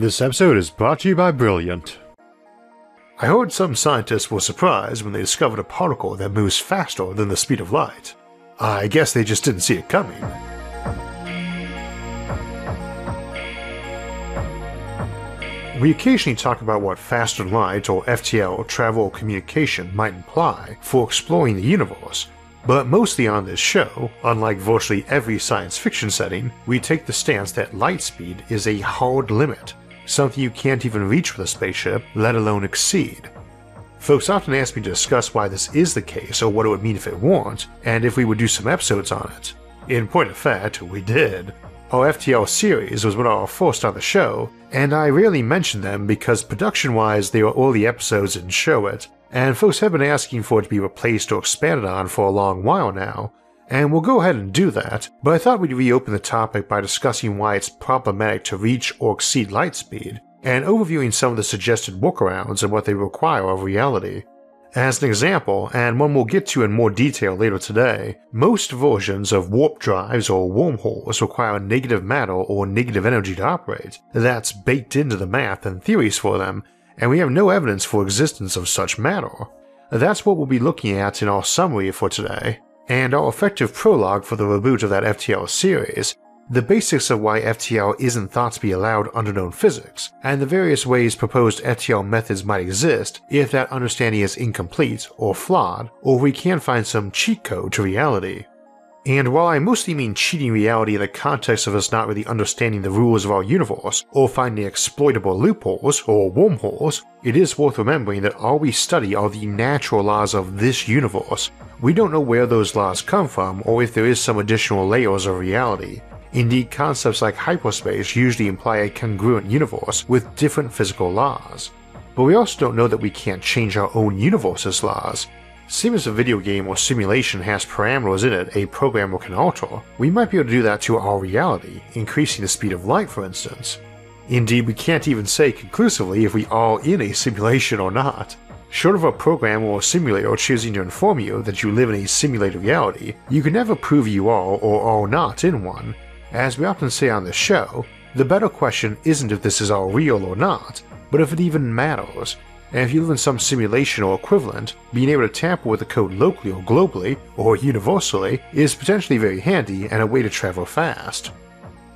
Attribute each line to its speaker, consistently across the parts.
Speaker 1: This episode is brought to you by Brilliant.
Speaker 2: I heard some scientists were surprised when they discovered a particle that moves faster than the speed of light. I guess they just didn't see it coming. We occasionally talk about what faster than light or FTL travel or communication might imply for exploring the universe, but mostly on this show, unlike virtually every science fiction setting, we take the stance that light speed is a hard limit, something you can't even reach with a spaceship, let alone exceed. Folks often ask me to discuss why this is the case or what it would mean if it weren't, and if we would do some episodes on it. In point of fact, we did. Our FTL series was one of our first on the show, and I rarely mention them because production wise they are early episodes and show it, and folks have been asking for it to be replaced or expanded on for a long while now, and we'll go ahead and do that, but I thought we'd reopen the topic by discussing why it's problematic to reach or exceed light speed, and overviewing some of the suggested workarounds and what they require of reality. As an example, and one we'll get to in more detail later today, most versions of warp drives or wormholes require negative matter or negative energy to operate. That's baked into the math and theories for them, and we have no evidence for existence of such matter. That's what we'll be looking at in our summary for today, and our effective prologue for the reboot of that FTL series, the basics of why FTL isn't thought to be allowed under known physics, and the various ways proposed FTL methods might exist if that understanding is incomplete or flawed, or we can find some cheat code to reality. And while I mostly mean cheating reality in the context of us not really understanding the rules of our universe or finding exploitable loopholes or wormholes, it is worth remembering that all we study are the natural laws of this universe. We don't know where those laws come from or if there is some additional layers of reality, Indeed, concepts like hyperspace usually imply a congruent universe with different physical laws. But we also don't know that we can't change our own universe's laws. As a video game or simulation has parameters in it a programmer can alter, we might be able to do that to our reality, increasing the speed of light for instance. Indeed, we can't even say conclusively if we are in a simulation or not. Short of a program or simulator choosing to inform you that you live in a simulated reality, you can never prove you are or are not in one, as we often say on the show, the better question isn't if this is all real or not, but if it even matters. And if you live in some simulation or equivalent, being able to tamper with the code locally or globally, or universally, is potentially very handy and a way to travel fast.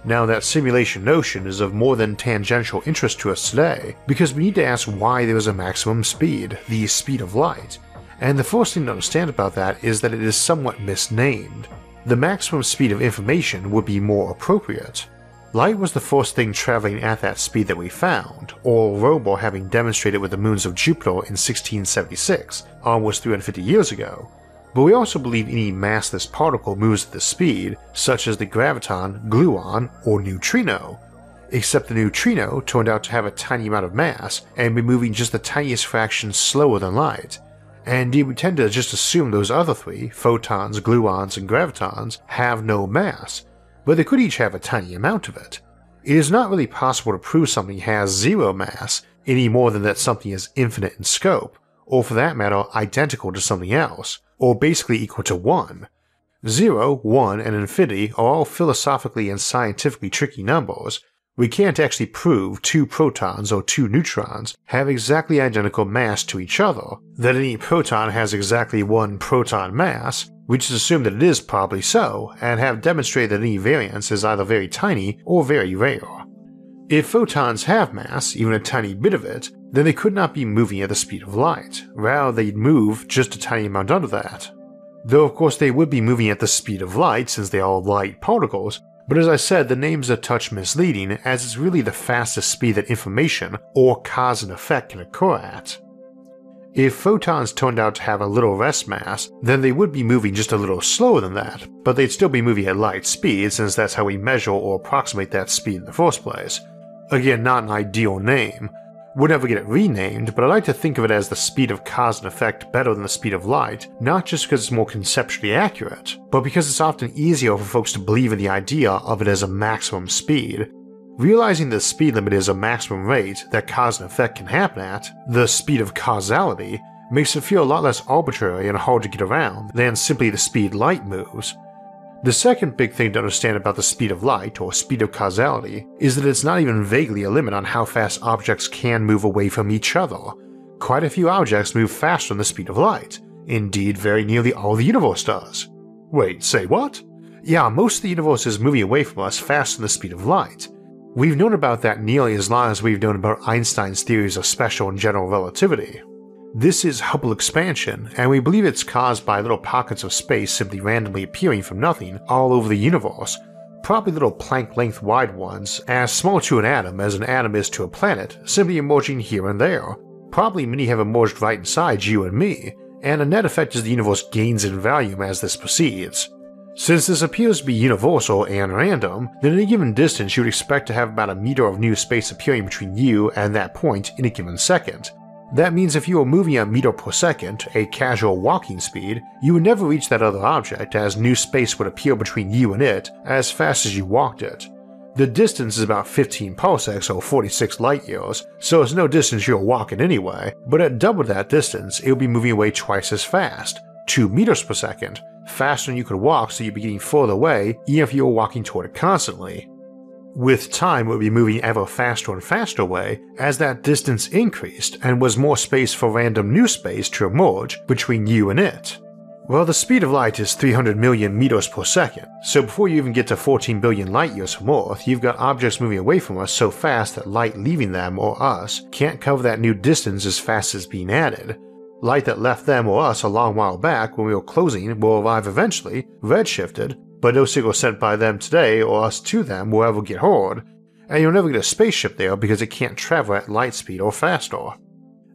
Speaker 2: Now, that simulation notion is of more than tangential interest to us today, because we need to ask why there is a maximum speed, the speed of light, and the first thing to understand about that is that it is somewhat misnamed the maximum speed of information would be more appropriate. Light was the first thing traveling at that speed that we found, Ole Rømer having demonstrated with the moons of Jupiter in 1676, almost 350 years ago. But we also believe any massless particle moves at this speed, such as the graviton, gluon, or neutrino, except the neutrino turned out to have a tiny amount of mass and be moving just the tiniest fraction slower than light, and you tend to just assume those other three, photons, gluons, and gravitons, have no mass, but they could each have a tiny amount of it. It is not really possible to prove something has zero mass any more than that something is infinite in scope, or for that matter, identical to something else, or basically equal to 1. 0, 1, and infinity are all philosophically and scientifically tricky numbers, we can't actually prove two protons or two neutrons have exactly identical mass to each other, that any proton has exactly one proton mass, we just assume that it is probably so, and have demonstrated that any variance is either very tiny or very rare. If photons have mass, even a tiny bit of it, then they could not be moving at the speed of light, rather they'd move just a tiny amount under that. Though of course they would be moving at the speed of light since they are light particles, but as I said, the name's a touch misleading as it's really the fastest speed that information or cause and effect can occur at. If photons turned out to have a little less mass, then they would be moving just a little slower than that, but they'd still be moving at light speed since that's how we measure or approximate that speed in the first place. Again, not an ideal name, would never get it renamed, but I like to think of it as the speed of cause and effect better than the speed of light, not just because it's more conceptually accurate, but because it's often easier for folks to believe in the idea of it as a maximum speed. Realizing the speed limit is a maximum rate that cause and effect can happen at, the speed of causality, makes it feel a lot less arbitrary and hard to get around than simply the speed light moves. The second big thing to understand about the speed of light, or speed of causality, is that it's not even vaguely a limit on how fast objects can move away from each other. Quite a few objects move faster than the speed of light. Indeed, very nearly all the universe does. Wait, say what? Yeah, most of the universe is moving away from us faster than the speed of light. We've known about that nearly as long as we've known about Einstein's theories of special and general relativity. This is Hubble expansion, and we believe it's caused by little pockets of space simply randomly appearing from nothing all over the universe, probably little Planck length wide ones, as small to an atom as an atom is to a planet, simply emerging here and there. Probably many have emerged right inside you and me, and the net effect is the universe gains in volume as this proceeds. Since this appears to be universal and random, then at a given distance you would expect to have about a meter of new space appearing between you and that point in a given second, that means if you were moving a meter per second, a casual walking speed, you would never reach that other object as new space would appear between you and it as fast as you walked it. The distance is about 15 parsecs or 46 light years, so it's no distance you're walking anyway, but at double that distance it would be moving away twice as fast, 2 meters per second, faster than you could walk so you'd be getting further away even if you were walking toward it constantly. With time, it would be moving ever faster and faster away as that distance increased and was more space for random new space to emerge between you and it. Well, the speed of light is 300 million meters per second, so before you even get to 14 billion light years from Earth, you've got objects moving away from us so fast that light leaving them or us can't cover that new distance as fast as being added. Light that left them or us a long while back when we were closing will arrive eventually, redshifted, but no signal sent by them today or us to them will ever get heard, and you'll never get a spaceship there because it can't travel at light speed or faster.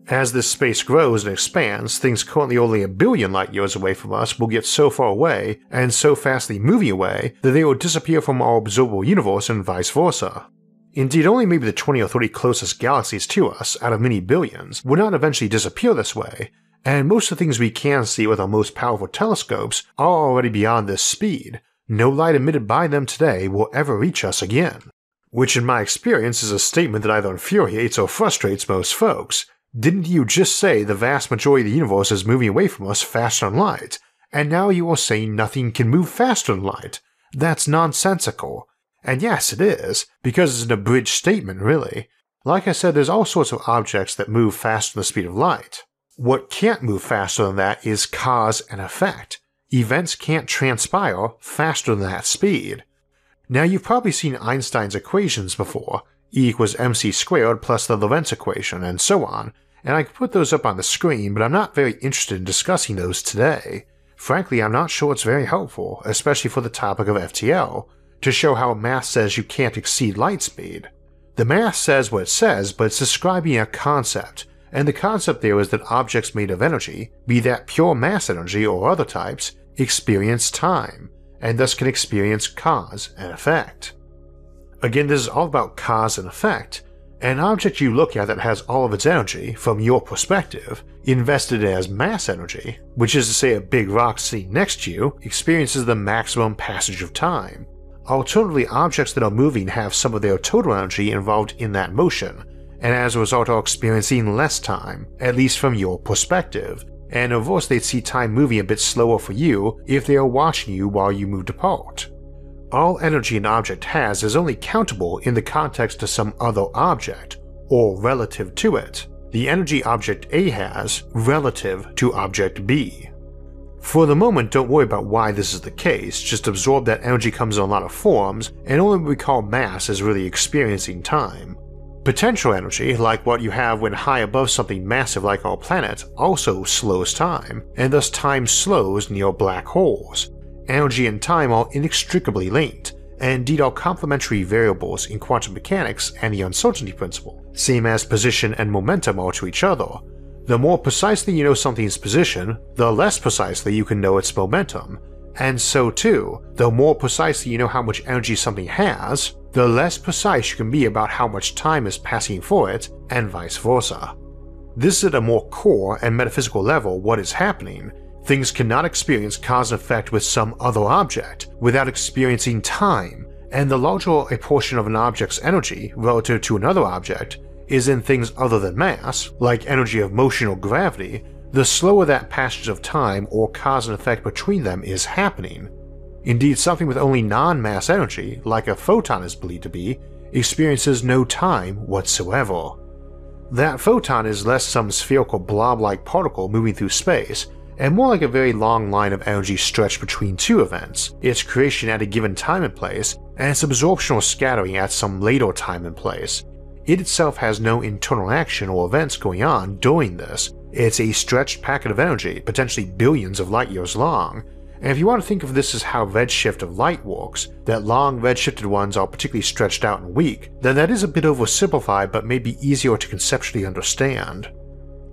Speaker 2: As this space grows and expands, things currently only a billion light years away from us will get so far away and so fastly moving away that they will disappear from our observable universe and vice versa. Indeed, only maybe the 20 or 30 closest galaxies to us, out of many billions, would not eventually disappear this way, and most of the things we can see with our most powerful telescopes are already beyond this speed, no light emitted by them today will ever reach us again. Which, in my experience, is a statement that either infuriates or frustrates most folks. Didn't you just say the vast majority of the universe is moving away from us faster than light, and now you are saying nothing can move faster than light? That's nonsensical. And yes, it is, because it's an abridged statement, really. Like I said, there's all sorts of objects that move faster than the speed of light. What can't move faster than that is cause and effect events can't transpire faster than that speed. Now you've probably seen Einstein's equations before, E equals mc squared plus the Lorentz equation, and so on, and I could put those up on the screen, but I'm not very interested in discussing those today. Frankly, I'm not sure it's very helpful, especially for the topic of FTL, to show how math says you can't exceed light speed. The math says what it says, but it's describing a concept, and the concept there is that objects made of energy, be that pure mass energy or other types, experience time, and thus can experience cause and effect. Again, this is all about cause and effect. An object you look at that has all of its energy, from your perspective, invested as mass energy, which is to say a big rock sitting next to you, experiences the maximum passage of time. Alternatively, objects that are moving have some of their total energy involved in that motion, and as a result are experiencing less time, at least from your perspective, and of course they'd see time moving a bit slower for you if they are watching you while you moved apart. All energy an object has is only countable in the context of some other object, or relative to it. The energy object A has relative to object B. For the moment, don't worry about why this is the case, just absorb that energy comes in a lot of forms, and only what we call mass is really experiencing time. Potential energy, like what you have when high above something massive like our planet, also slows time, and thus time slows near black holes. Energy and time are inextricably linked, and indeed are complementary variables in quantum mechanics and the uncertainty principle, same as position and momentum are to each other. The more precisely you know something's position, the less precisely you can know its momentum, and so too, the more precisely you know how much energy something has, the less precise you can be about how much time is passing for it, and vice versa. This is at a more core and metaphysical level what is happening. Things cannot experience cause and effect with some other object without experiencing time, and the larger a portion of an object's energy relative to another object is in things other than mass, like energy of motion or gravity, the slower that passage of time or cause and effect between them is happening. Indeed, something with only non mass energy, like a photon is believed to be, experiences no time whatsoever. That photon is less some spherical blob like particle moving through space, and more like a very long line of energy stretched between two events its creation at a given time and place, and its absorption or scattering at some later time and place. It itself has no internal action or events going on during this, it's a stretched packet of energy, potentially billions of light years long, and if you want to think of this as how redshift of light works, that long redshifted ones are particularly stretched out and weak, then that is a bit oversimplified but may be easier to conceptually understand.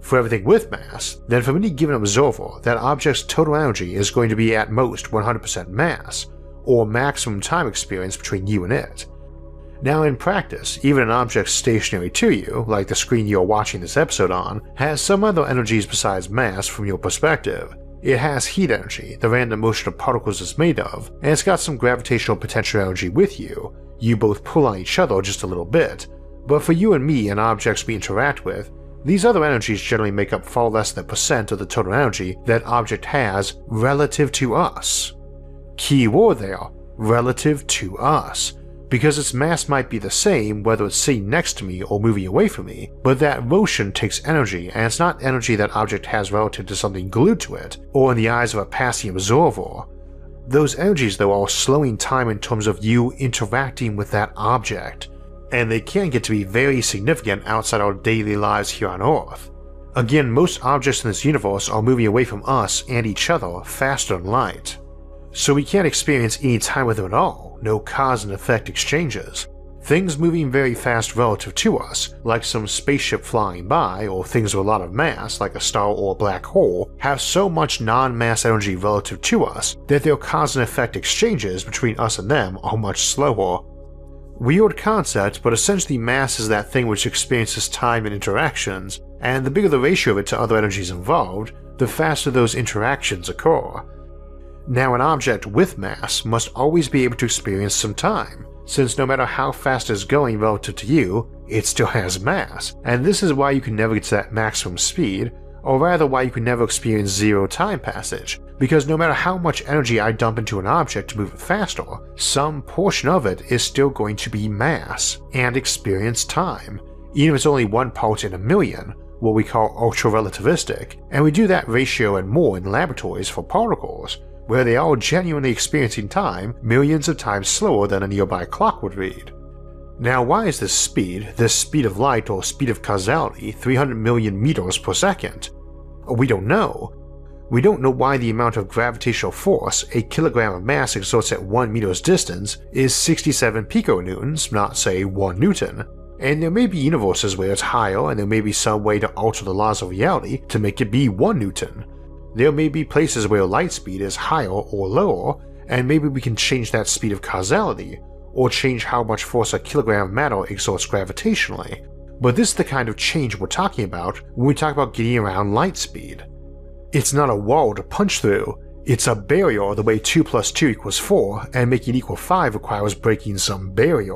Speaker 2: For everything with mass, then from any given observer, that object's total energy is going to be at most 100% mass, or maximum time experience between you and it. Now, in practice, even an object stationary to you, like the screen you're watching this episode on, has some other energies besides mass from your perspective, it has heat energy, the random motion of particles is made of, and it's got some gravitational potential energy with you. You both pull on each other just a little bit, but for you and me and objects we interact with, these other energies generally make up far less than a percent of the total energy that object has relative to us. Key word there, relative to us, because its mass might be the same whether it's sitting next to me or moving away from me, but that motion takes energy, and it's not energy that object has relative to something glued to it, or in the eyes of a passing observer. Those energies, though, are slowing time in terms of you interacting with that object, and they can get to be very significant outside our daily lives here on Earth. Again, most objects in this universe are moving away from us and each other faster than light. So we can't experience any time with them at all, no cause and effect exchanges. Things moving very fast relative to us, like some spaceship flying by, or things with a lot of mass, like a star or a black hole, have so much non mass energy relative to us that their cause and effect exchanges between us and them are much slower. Weird concept, but essentially mass is that thing which experiences time and interactions, and the bigger the ratio of it to other energies involved, the faster those interactions occur. Now, an object with mass must always be able to experience some time, since no matter how fast it's going relative to you, it still has mass, and this is why you can never get to that maximum speed, or rather why you can never experience zero time passage, because no matter how much energy I dump into an object to move it faster, some portion of it is still going to be mass and experience time, even if it's only one part in a million, what we call ultra relativistic, and we do that ratio and more in laboratories for particles, where they are genuinely experiencing time millions of times slower than a nearby clock would read. Now, why is this speed, this speed of light or speed of causality, 300 million meters per second? We don't know. We don't know why the amount of gravitational force a kilogram of mass exerts at 1 meter's distance is 67 piconewtons, not say 1 newton. And there may be universes where it's higher, and there may be some way to alter the laws of reality to make it be 1 newton. There may be places where light speed is higher or lower, and maybe we can change that speed of causality, or change how much force a kilogram of matter exerts gravitationally. But this is the kind of change we're talking about when we talk about getting around light speed. It's not a wall to punch through, it's a barrier the way 2 plus 2 equals 4, and making it equal 5 requires breaking some barrier.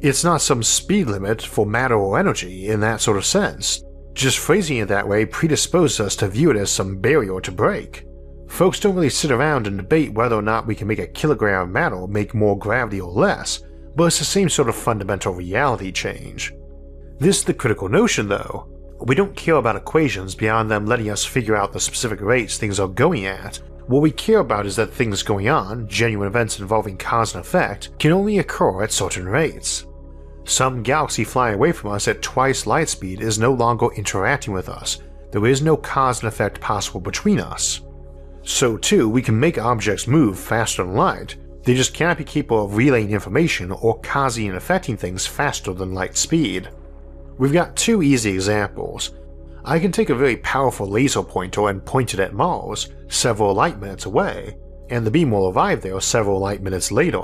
Speaker 2: It's not some speed limit for matter or energy in that sort of sense. Just phrasing it that way predisposes us to view it as some barrier to break. Folks don't really sit around and debate whether or not we can make a kilogram of matter make more gravity or less, but it's the same sort of fundamental reality change. This is the critical notion, though. We don't care about equations beyond them letting us figure out the specific rates things are going at. What we care about is that things going on, genuine events involving cause and effect, can only occur at certain rates. Some galaxy flying away from us at twice light speed is no longer interacting with us. There is no cause and effect possible between us. So, too, we can make objects move faster than light, they just cannot be capable of relaying information or causing and affecting things faster than light speed. We've got two easy examples. I can take a very powerful laser pointer and point it at Mars, several light minutes away, and the beam will arrive there several light minutes later,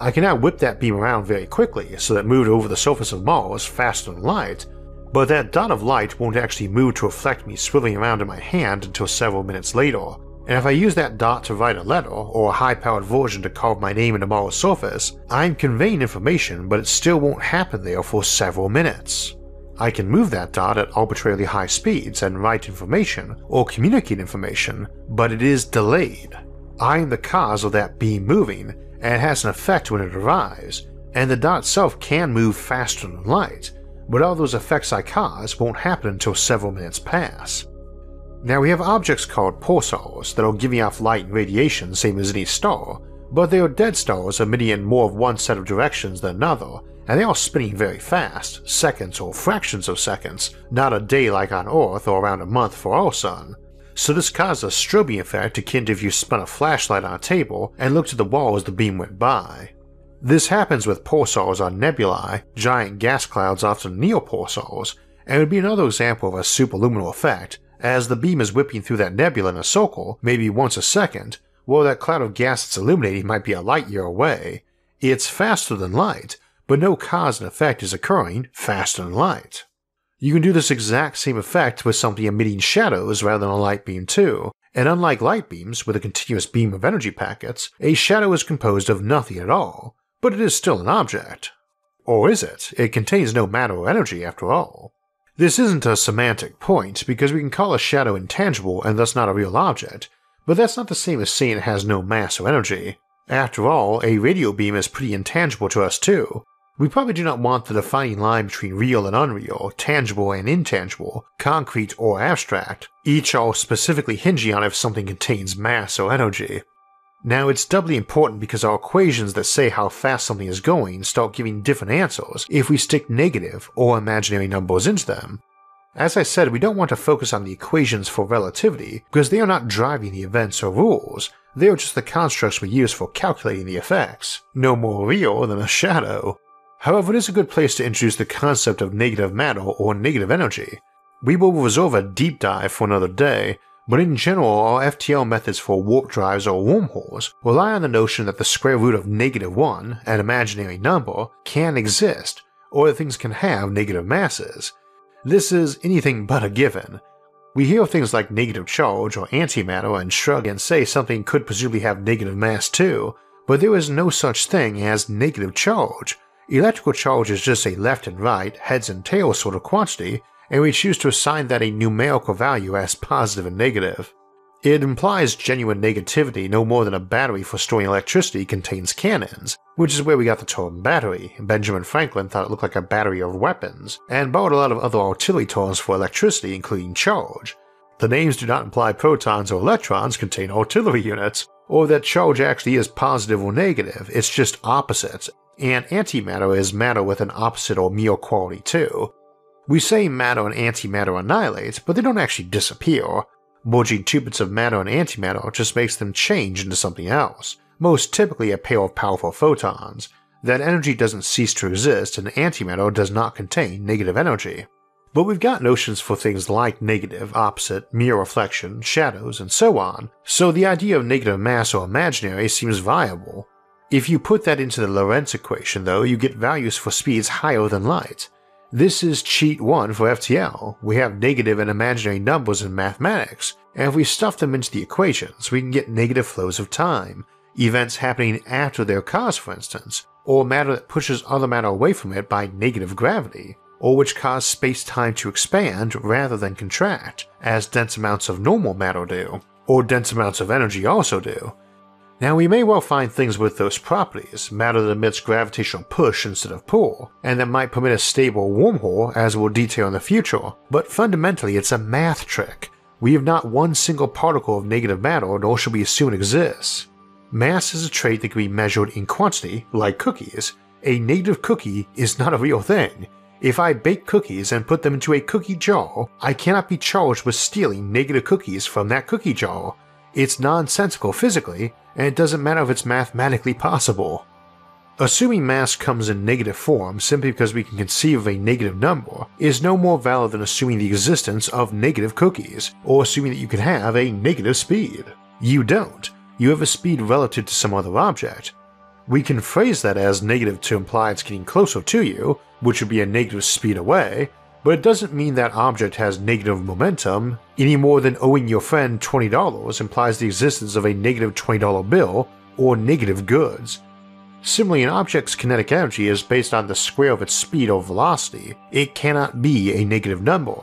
Speaker 2: I can now whip that beam around very quickly so that it moved over the surface of Mars faster than light, but that dot of light won't actually move to reflect me swiveling around in my hand until several minutes later, and if I use that dot to write a letter or a high powered version to carve my name into Mars' surface, I'm conveying information, but it still won't happen there for several minutes. I can move that dot at arbitrarily high speeds and write information or communicate information, but it is delayed. I am the cause of that beam moving, and has an effect when it arrives, and the dot itself can move faster than light, but all those effects I cause won't happen until several minutes pass. Now we have objects called pulsars that'll give off light and radiation same as any star, but they are dead stars emitting in more of one set of directions than another, and they are spinning very fast, seconds or fractions of seconds, not a day like on Earth or around a month for our sun. So this causes a strobing effect akin to if you spun a flashlight on a table and looked at the wall as the beam went by. This happens with pulsars on nebulae, giant gas clouds often near pulsars, and would be another example of a superluminal effect as the beam is whipping through that nebula in a circle, maybe once a second, while that cloud of gas it's illuminating might be a light year away. It's faster than light, but no cause and effect is occurring faster than light. You can do this exact same effect with something emitting shadows rather than a light beam too, and unlike light beams with a continuous beam of energy packets, a shadow is composed of nothing at all, but it is still an object. Or is it? It contains no matter or energy after all. This isn't a semantic point, because we can call a shadow intangible and thus not a real object, but that's not the same as saying it has no mass or energy. After all, a radio beam is pretty intangible to us too. We probably do not want the defining line between real and unreal, tangible and intangible, concrete or abstract, each all specifically hinging on if something contains mass or energy. Now, it's doubly important because our equations that say how fast something is going start giving different answers if we stick negative or imaginary numbers into them. As I said, we don't want to focus on the equations for relativity because they are not driving the events or rules, they are just the constructs we use for calculating the effects, no more real than a shadow. However, it is a good place to introduce the concept of negative matter or negative energy. We will reserve a deep dive for another day, but in general, our FTL methods for warp drives or wormholes rely on the notion that the square root of negative 1, an imaginary number, can exist, or that things can have negative masses. This is anything but a given. We hear things like negative charge or antimatter and shrug and say something could presumably have negative mass too, but there is no such thing as negative charge. Electrical charge is just a left and right, heads and tails sort of quantity, and we choose to assign that a numerical value as positive and negative. It implies genuine negativity no more than a battery for storing electricity contains cannons, which is where we got the term battery. Benjamin Franklin thought it looked like a battery of weapons, and borrowed a lot of other artillery terms for electricity, including charge. The names do not imply protons or electrons contain artillery units, or that charge actually is positive or negative, it's just opposites, and antimatter is matter with an opposite or mere quality too, we say matter and antimatter annihilate, but they don't actually disappear. Merging two bits of matter and antimatter just makes them change into something else, most typically a pair of powerful photons. That energy doesn't cease to exist, and antimatter does not contain negative energy. But we've got notions for things like negative, opposite, mirror reflection, shadows, and so on, so the idea of negative mass or imaginary seems viable. If you put that into the Lorentz equation, though, you get values for speeds higher than light, this is cheat 1 for FTL. We have negative and imaginary numbers in mathematics, and if we stuff them into the equations, we can get negative flows of time, events happening after their cause, for instance, or matter that pushes other matter away from it by negative gravity, or which cause space time to expand rather than contract, as dense amounts of normal matter do, or dense amounts of energy also do, now, we may well find things with those properties, matter that emits gravitational push instead of pull, and that might permit a stable wormhole as we'll detail in the future, but fundamentally it's a math trick. We have not one single particle of negative matter, nor should we assume it exists. Mass is a trait that can be measured in quantity, like cookies. A negative cookie is not a real thing. If I bake cookies and put them into a cookie jar, I cannot be charged with stealing negative cookies from that cookie jar. It's nonsensical physically, and it doesn't matter if it's mathematically possible. Assuming mass comes in negative form simply because we can conceive of a negative number is no more valid than assuming the existence of negative cookies, or assuming that you can have a negative speed. You don't. You have a speed relative to some other object. We can phrase that as negative to imply it's getting closer to you, which would be a negative speed away, but it doesn't mean that object has negative momentum any more than owing your friend $20 implies the existence of a negative $20 bill or negative goods. Similarly, an object's kinetic energy is based on the square of its speed or velocity. It cannot be a negative number.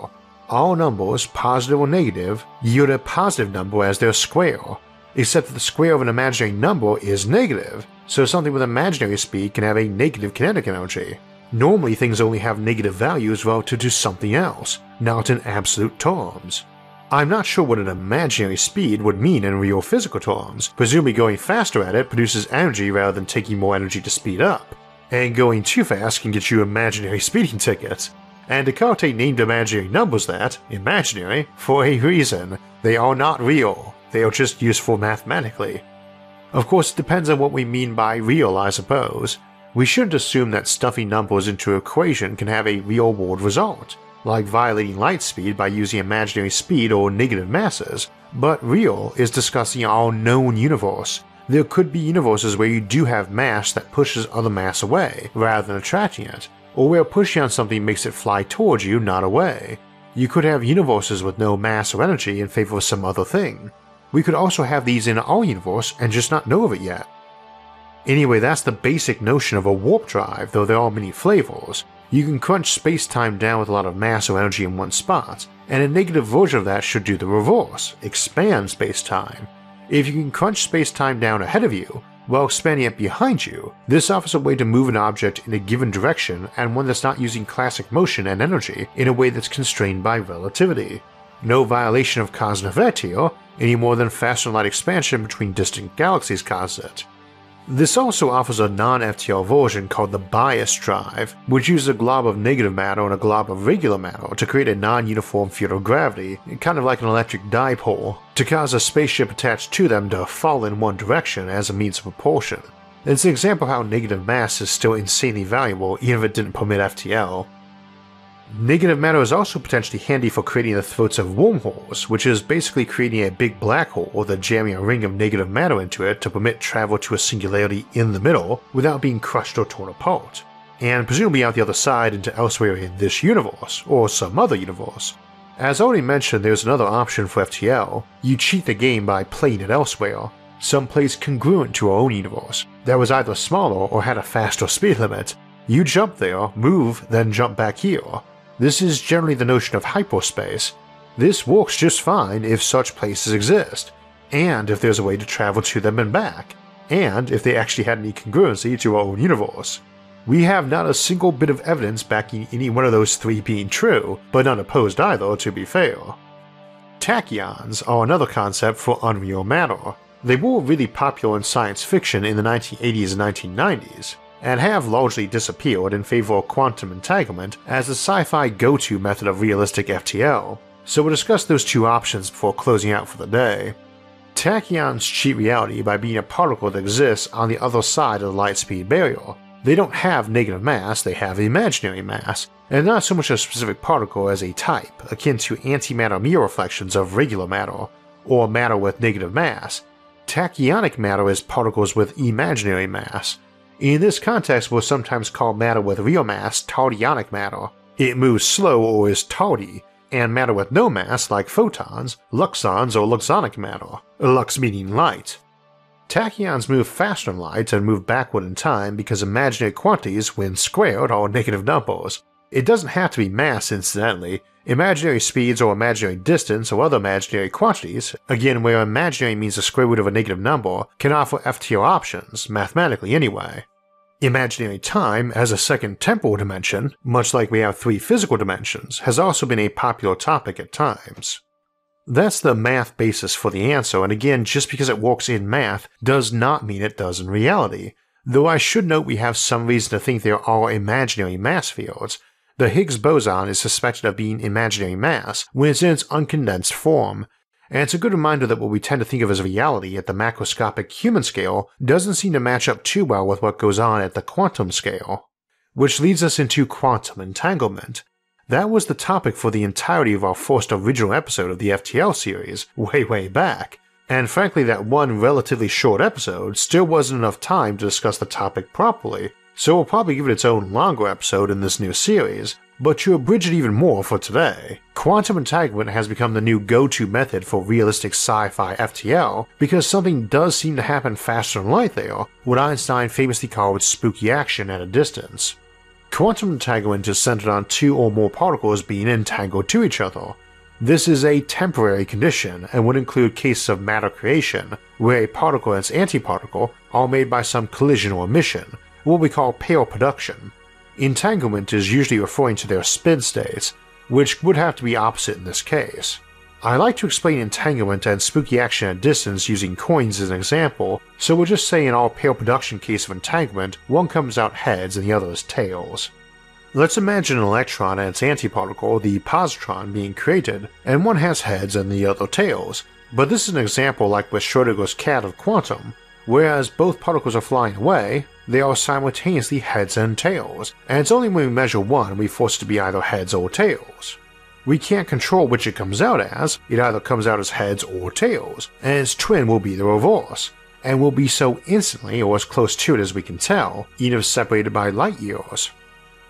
Speaker 2: All numbers, positive or negative, yield a positive number as their square. except that the square of an imaginary number is negative, so something with imaginary speed can have a negative kinetic energy. Normally, things only have negative values relative to something else, not in absolute terms. I'm not sure what an imaginary speed would mean in real physical terms. Presumably, going faster at it produces energy rather than taking more energy to speed up. And going too fast can get you imaginary speeding tickets. And Descartes named imaginary numbers that, imaginary, for a reason. They are not real, they are just useful mathematically. Of course, it depends on what we mean by real, I suppose. We shouldn't assume that stuffing numbers into an equation can have a real world result, like violating light speed by using imaginary speed or negative masses, but real is discussing our known universe. There could be universes where you do have mass that pushes other mass away, rather than attracting it, or where pushing on something makes it fly towards you, not away. You could have universes with no mass or energy in favor of some other thing. We could also have these in our universe and just not know of it yet. Anyway, that's the basic notion of a warp drive, though there are many flavors. You can crunch space time down with a lot of mass or energy in one spot, and a negative version of that should do the reverse expand space time. If you can crunch space time down ahead of you, while expanding it behind you, this offers a way to move an object in a given direction and one that's not using classic motion and energy in a way that's constrained by relativity. No violation of cause and effect here, any more than faster light expansion between distant galaxies causes it. This also offers a non-FTL version called the bias drive, which uses a glob of negative matter and a glob of regular matter to create a non-uniform field of gravity, kind of like an electric dipole, to cause a spaceship attached to them to fall in one direction as a means of propulsion. It's an example of how negative mass is still insanely valuable even if it didn't permit FTL, Negative matter is also potentially handy for creating the throats of wormholes, which is basically creating a big black hole or then jamming a ring of negative matter into it to permit travel to a singularity in the middle without being crushed or torn apart, and presumably out the other side into elsewhere in this universe, or some other universe. As already mentioned, there's another option for FTL. You cheat the game by playing it elsewhere, some place congruent to our own universe, that was either smaller or had a faster speed limit. You jump there, move, then jump back here, this is generally the notion of hyperspace. This works just fine if such places exist, and if there's a way to travel to them and back, and if they actually had any congruency to our own universe. We have not a single bit of evidence backing any one of those three being true, but none opposed either, to be fair. Tachyons are another concept for unreal matter. They were really popular in science fiction in the 1980s and 1990s, and have largely disappeared in favor of quantum entanglement as the sci fi go to method of realistic FTL, so we'll discuss those two options before closing out for the day. Tachyons cheat reality by being a particle that exists on the other side of the light speed barrier. They don't have negative mass, they have imaginary mass, and not so much a specific particle as a type, akin to antimatter mirror reflections of regular matter, or matter with negative mass. Tachyonic matter is particles with imaginary mass, in this context, we'll sometimes call matter with real mass tardionic matter. It moves slow or is tardy, and matter with no mass, like photons, luxons or luxonic matter, lux meaning light. Tachyons move faster than light and move backward in time because imaginary quantities, when squared, are negative numbers. It doesn't have to be mass, incidentally. Imaginary speeds or imaginary distance or other imaginary quantities, again where imaginary means the square root of a negative number, can offer FTL options, mathematically anyway. Imaginary time as a second temporal dimension, much like we have three physical dimensions, has also been a popular topic at times. That's the math basis for the answer, and again, just because it works in math does not mean it does in reality. Though I should note we have some reason to think there are imaginary mass fields, the Higgs boson is suspected of being imaginary mass when it's in its uncondensed form, and it's a good reminder that what we tend to think of as reality at the macroscopic human scale doesn't seem to match up too well with what goes on at the quantum scale. Which leads us into quantum entanglement. That was the topic for the entirety of our first original episode of the FTL series, way, way back, and frankly, that one relatively short episode still wasn't enough time to discuss the topic properly, so we'll probably give it its own longer episode in this new series, but to abridge it even more for today, quantum entanglement has become the new go to method for realistic sci fi FTL because something does seem to happen faster than light there, what Einstein famously called spooky action at a distance. Quantum entanglement is centered on two or more particles being entangled to each other. This is a temporary condition and would include cases of matter creation, where a particle and its antiparticle are made by some collision or emission, what we call pair production. Entanglement is usually referring to their spin states, which would have to be opposite in this case. I like to explain entanglement and spooky action at distance using coins as an example, so we'll just say in our pair production case of entanglement, one comes out heads and the other is tails. Let's imagine an electron and its antiparticle, the positron, being created, and one has heads and the other tails, but this is an example like with Schrodinger's cat of quantum, whereas both particles are flying away, they are simultaneously heads and tails, and it's only when we measure one we force it to be either heads or tails. We can't control which it comes out as, it either comes out as heads or tails, and its twin will be the reverse, and will be so instantly or as close to it as we can tell, even if separated by light years.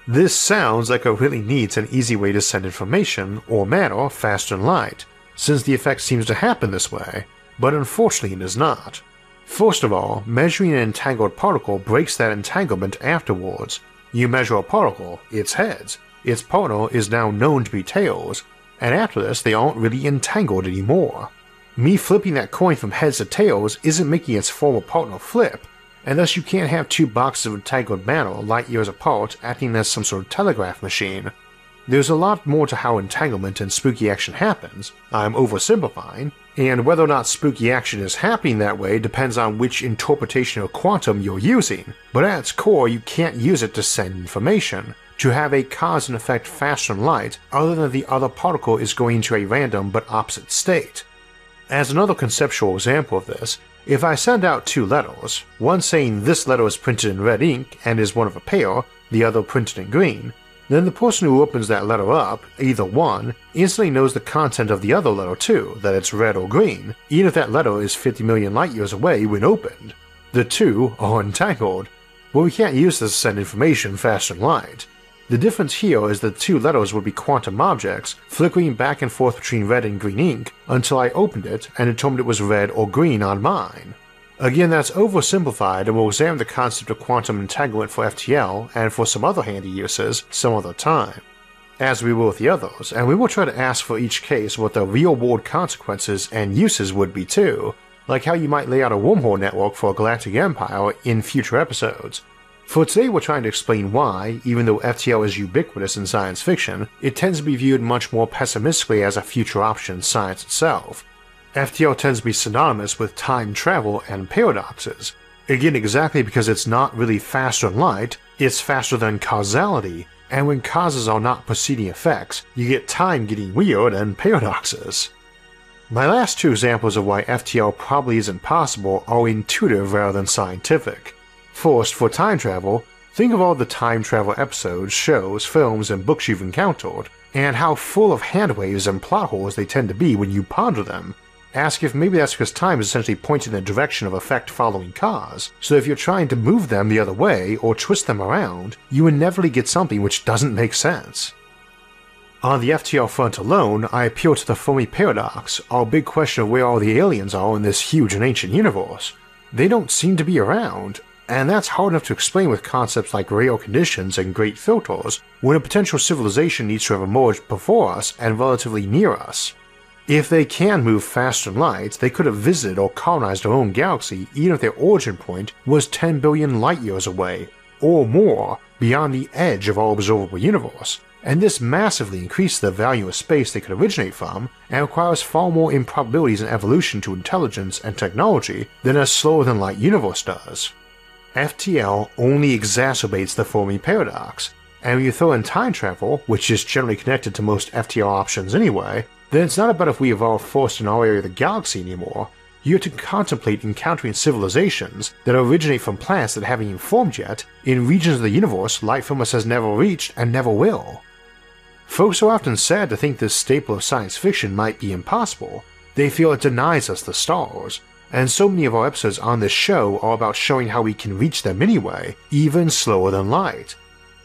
Speaker 2: This sounds like a really neat and easy way to send information or matter faster than light, since the effect seems to happen this way, but unfortunately it is not. First of all, measuring an entangled particle breaks that entanglement afterwards. You measure a particle, its heads, its partner is now known to be tails, and after this they aren't really entangled anymore. Me flipping that coin from heads to tails isn't making its former partner flip, and thus you can't have two boxes of entangled matter light years apart acting as some sort of telegraph machine. There's a lot more to how entanglement and spooky action happens, I'm oversimplifying, and whether or not spooky action is happening that way depends on which interpretation of quantum you're using, but at its core you can't use it to send information, to have a cause and effect faster than light other than the other particle is going to a random but opposite state. As another conceptual example of this, if I send out two letters, one saying this letter is printed in red ink and is one of a pair, the other printed in green, then the person who opens that letter up, either one, instantly knows the content of the other letter too, that it's red or green, even if that letter is 50 million light years away when opened. The two are entangled, but we can't use this to send information faster than light. The difference here is that the two letters would be quantum objects, flickering back and forth between red and green ink until I opened it and determined it was red or green on mine. Again, that's oversimplified, and we'll examine the concept of quantum entanglement for FTL and for some other handy uses some other time. As we will with the others, and we will try to ask for each case what the real world consequences and uses would be too, like how you might lay out a wormhole network for a galactic empire in future episodes. For today, we're trying to explain why, even though FTL is ubiquitous in science fiction, it tends to be viewed much more pessimistically as a future option in science itself, FTL tends to be synonymous with time travel and paradoxes. Again, exactly because it's not really faster than light, it's faster than causality, and when causes are not preceding effects, you get time getting weird and paradoxes. My last two examples of why FTL probably isn't possible are intuitive rather than scientific. First, for time travel, think of all the time travel episodes, shows, films, and books you've encountered, and how full of handwaves and plot holes they tend to be when you ponder them, Ask if maybe that's because time is essentially pointing in the direction of effect following cause, so if you're trying to move them the other way or twist them around, you inevitably get something which doesn't make sense. On the FTL front alone, I appeal to the Fermi paradox, our big question of where all the aliens are in this huge and ancient universe. They don't seem to be around, and that's hard enough to explain with concepts like rare conditions and great filters, when a potential civilization needs to have emerged before us and relatively near us. If they can move faster than light, they could have visited or colonized our own galaxy even if their origin point was 10 billion light years away, or more, beyond the edge of our observable universe, and this massively increases the value of space they could originate from and requires far more improbabilities in evolution to intelligence and technology than a slower than light universe does. FTL only exacerbates the Fermi paradox, and when you throw in time travel, which is generally connected to most FTL options anyway, then it's not about if we evolve first in our area of the galaxy anymore. You have to contemplate encountering civilizations that originate from planets that haven't even formed yet, in regions of the universe life from us has never reached and never will. Folks are often sad to think this staple of science fiction might be impossible. They feel it denies us the stars, and so many of our episodes on this show are about showing how we can reach them anyway, even slower than light,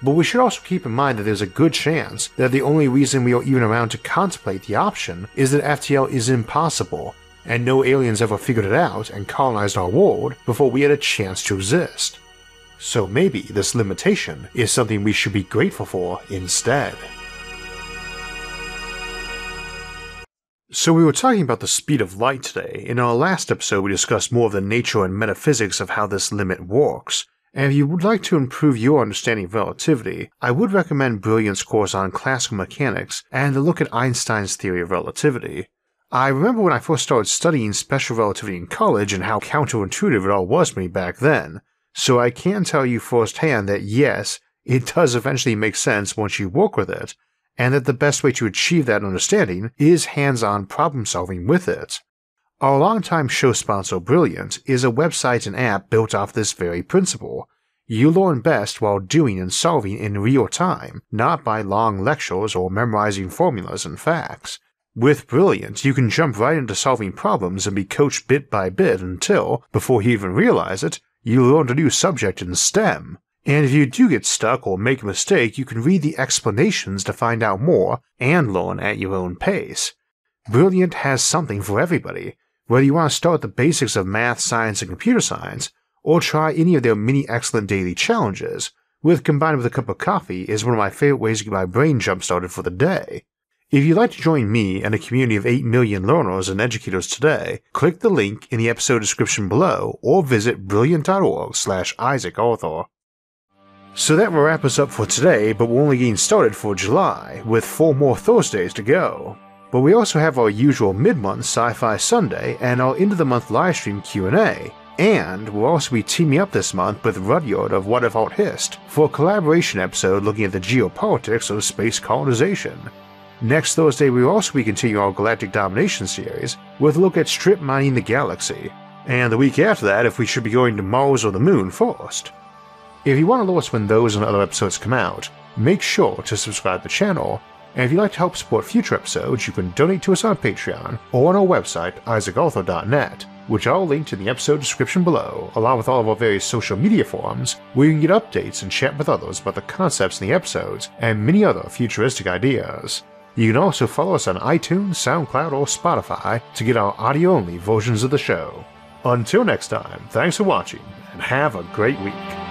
Speaker 2: but we should also keep in mind that there's a good chance that the only reason we are even around to contemplate the option is that FTL is impossible, and no aliens ever figured it out and colonized our world before we had a chance to exist. So maybe this limitation is something we should be grateful for instead. So, we were talking about the speed of light today. In our last episode, we discussed more of the nature and metaphysics of how this limit works. And if you would like to improve your understanding of relativity, I would recommend Brilliant's course on classical mechanics and a look at Einstein's theory of relativity. I remember when I first started studying special relativity in college and how counterintuitive it all was to me back then, so I can tell you firsthand that yes, it does eventually make sense once you work with it, and that the best way to achieve that understanding is hands on problem solving with it. Our longtime show sponsor, Brilliant, is a website and app built off this very principle. You learn best while doing and solving in real time, not by long lectures or memorizing formulas and facts. With Brilliant, you can jump right into solving problems and be coached bit by bit until, before you even realize it, you learn a new subject in STEM. And if you do get stuck or make a mistake, you can read the explanations to find out more and learn at your own pace. Brilliant has something for everybody, whether you want to start with the basics of math, science, and computer science, or try any of their many excellent daily challenges, with combined with a cup of coffee is one of my favorite ways to get my brain jump started for the day. If you'd like to join me and a community of 8 million learners and educators today, click the link in the episode description below or visit brilliant.org slash Isaac Arthur. So that will wrap us up for today, but we're only getting started for July, with four more Thursdays to go. But we also have our usual mid-month Sci-Fi Sunday and our end-of-the-month livestream Q&A, and we'll also be teaming up this month with Rudyard of What If Alt Hist for a collaboration episode looking at the geopolitics of space colonization. Next Thursday, we will also be continuing our Galactic Domination series with a look at strip mining the galaxy, and the week after that, if we should be going to Mars or the Moon first. If you want to know us when those and other episodes come out, make sure to subscribe to the channel, and if you'd like to help support future episodes, you can donate to us on Patreon or on our website, isaacarthur.net, which I'll link in the episode description below, along with all of our various social media forums, where you can get updates and chat with others about the concepts in the episodes and many other futuristic ideas. You can also follow us on iTunes, SoundCloud, or Spotify to get our audio only versions of the show. Until next time, thanks for watching, and have a great week.